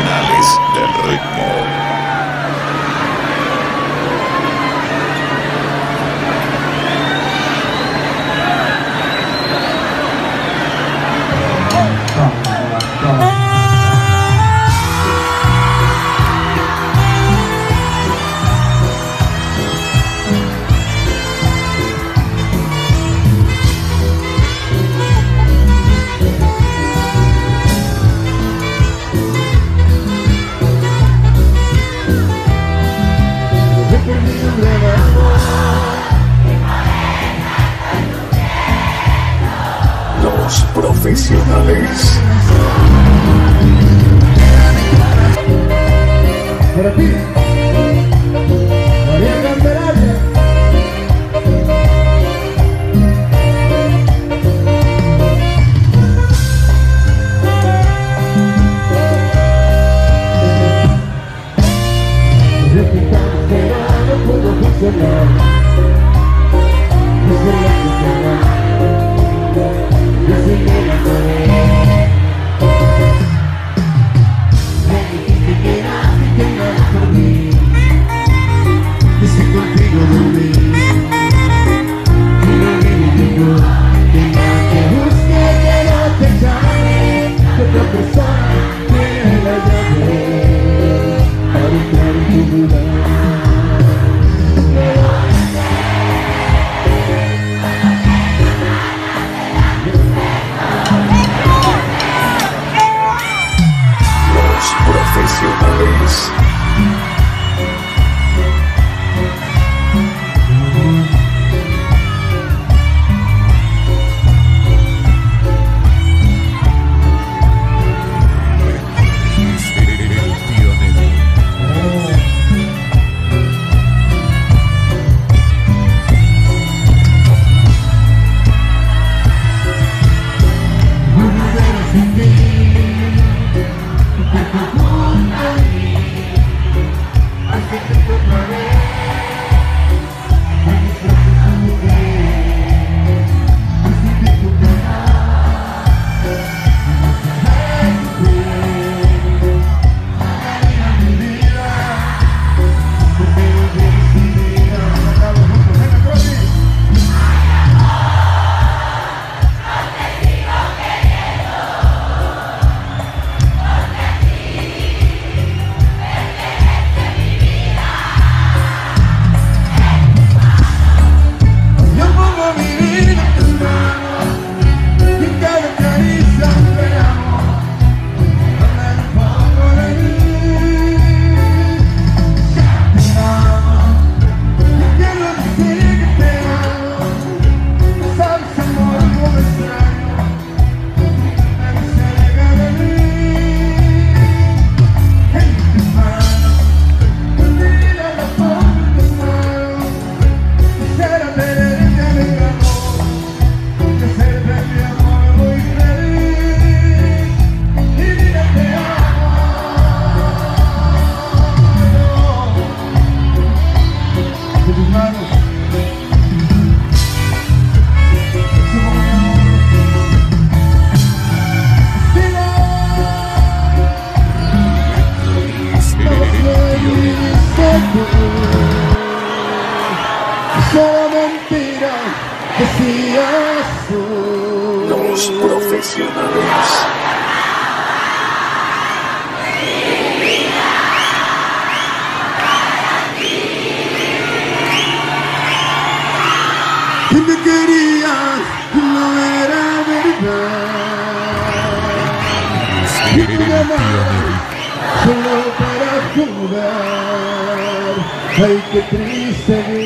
profesionales del ritmo. profesionales. Para ti. solo para jugar. Ay, qué triste.